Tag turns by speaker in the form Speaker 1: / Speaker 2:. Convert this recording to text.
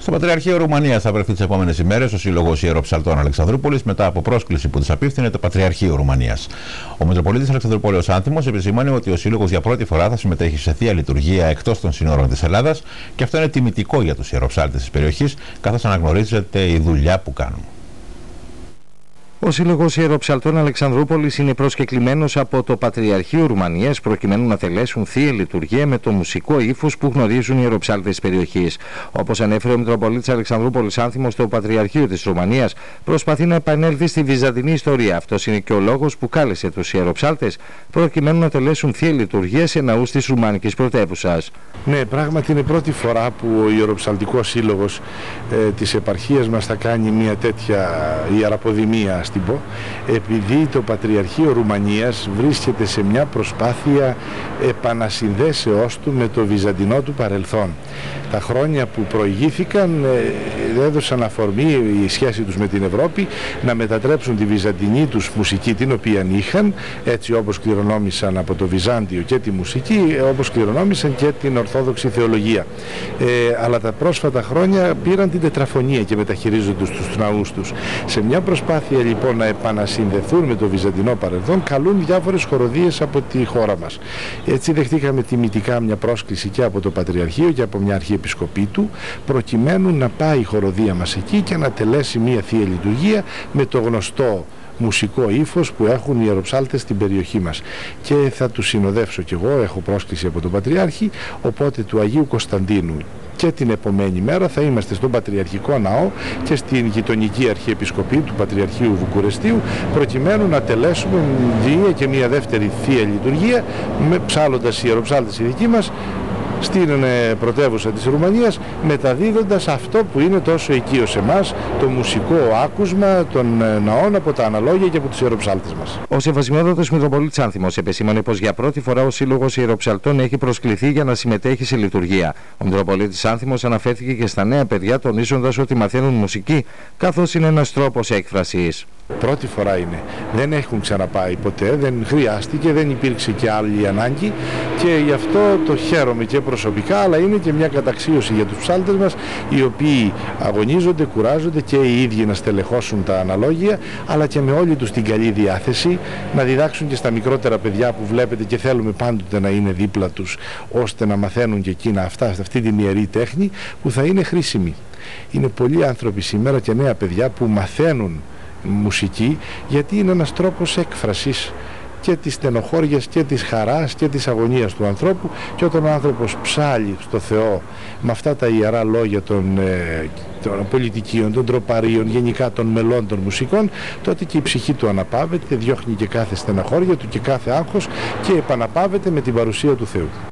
Speaker 1: Στο Πατριαρχείο Ρουμανίας θα βρεθεί τις επόμενες ημέρες ο Σύλλογος Ιεροψαλτών Αλεξανδρούπολης μετά από πρόσκληση που της απίφθινε το Πατριαρχείο Ρουμανίας. Ο Μητροπολίτης Αλεξανδρούπολης Άνθιμο επισημάνει ότι ο Σύλλογος για πρώτη φορά θα συμμετέχει σε θεία λειτουργία εκτός των συνόρων της Ελλάδας και αυτό είναι τιμητικό για τους ιεροψάλτες της περιοχής, καθώς αναγνωρίζεται η δουλειά που κάνουν.
Speaker 2: Ο Σύλλογος Ιεροψαλτών Αλεξανδρούπολης είναι προσκεκλημένος από το Πατριαρχείο Ρουμανίας προκειμένου να τελέσουν θεία λειτουργία με το μουσικό ύφος που γνωρίζουν οι ιεροψάλτες τη περιοχής. Όπως ανέφερε ο Μητροπολίτης Αλεξανδρούπολης Άνθιμος στο Πατριαρχείο της Ρουμανίας, προσπαθεί να επανέλθει στη βυζαντινή ιστορία. Αυτός είναι και ο λόγος που κάλεσε τους ιεροψάλτες προκειμένου να τελέσουν θεία λειτουργία σε ναούς της Ρουμανική πρωτεύουσας.
Speaker 3: Ναι, πράγματι είναι πρώτη φορά που ο Ιεροψαλτικός Σύλλογος ε, της επαρχίας μας θα κάνει μια τέτοια ιεραποδημία στην πω, επειδή το Πατριαρχείο Ρουμανίας βρίσκεται σε μια προσπάθεια επανασυνδέσεώς του με το βυζαντινό του παρελθόν. Τα χρόνια που προηγήθηκαν ε, έδωσαν αφορμή η σχέση τους με την Ευρώπη να μετατρέψουν τη βυζαντινή τους μουσική την οποία είχαν έτσι όπως κληρονόμησαν από το Βυζάντιο και τη μουσική όπως κληρονόμησαν και την Ορθόδοξη Θεολογία. Ε, αλλά τα πρόσφατα χρόνια πήραν την τετραφωνία και μεταχειρίζονται στους ναούς τους. Σε μια προσπάθεια λοιπόν να επανασυνδεθούν με το βυζαντινό παρελθόν καλούν διάφορες χοροδίες από τη χώρα μας. Έτσι δεχτήκαμε τιμητικά μια πρόσκληση και από το Πατριαρχείο και από μια αρχιεπισκοπή του προκειμένου να πάει η χοροδία μας εκεί και να τελέσει μια θεία λειτουργία με το γνωστό μουσικό ύφος που έχουν οι αεροψάλτες στην περιοχή μας. Και θα τους συνοδεύσω κι εγώ, έχω πρόσκληση από τον Πατριάρχη, οπότε του Αγίου Κωνσταντίνου και την επομένη μέρα θα είμαστε στον Πατριαρχικό Ναό και στην γειτονική Αρχιεπισκοπή του Πατριαρχείου Βουκουρεστίου προκειμένου να τελέσουμε μία και μία δεύτερη Θεία Λειτουργία με ψάλλοντας οι αεροψάλτες οι δικοί μας στην ε, πρωτεύουσα της Ρουμανίας μεταδίδοντας αυτό που είναι τόσο οικείο σε εμάς, το μουσικό άκουσμα των ε, ναών από τα αναλόγια και από τους ιεροψάλτες μας.
Speaker 2: Ο Σεβασμιότατος Μητροπολίτης Άνθιμος επεσήμανε πως για πρώτη φορά ο Σύλλογος Ιεροψαλτών έχει προσκληθεί για να συμμετέχει σε λειτουργία. Ο Μητροπολίτης Άνθιμος αναφέρθηκε και στα νέα παιδιά τονίζοντας ότι μαθαίνουν μουσική καθώς είναι ένας τρόπος έκφρασης.
Speaker 3: Πρώτη φορά είναι. Δεν έχουν ξαναπάει ποτέ, δεν χρειάστηκε, δεν υπήρξε και άλλη ανάγκη και γι' αυτό το χαίρομαι και προσωπικά αλλά είναι και μια καταξίωση για τους ψάλτες μας οι οποίοι αγωνίζονται, κουράζονται και οι ίδιοι να στελεχώσουν τα αναλόγια αλλά και με όλη τους την καλή διάθεση να διδάξουν και στα μικρότερα παιδιά που βλέπετε και θέλουμε πάντοτε να είναι δίπλα τους ώστε να μαθαίνουν και εκείνα αυτά, αυτή την ιερή τέχνη που θα είναι χρήσιμη. Είναι πολλοί άνθρωποι σήμερα και νέα παιδιά που μαθαίνουν μουσική γιατί είναι ένας τρόπος έκφρασης και της στενοχώριας και της χαράς και της αγωνίας του ανθρώπου και όταν ο άνθρωπος ψάλει στο Θεό με αυτά τα ιερά λόγια των, ε, των πολιτικίων, των τροπαρίων, γενικά των μελών των μουσικών τότε και η ψυχή του αναπαύεται, διώχνει και κάθε στενοχώρια του και κάθε άγχος και επαναπαύεται με την παρουσία του Θεού.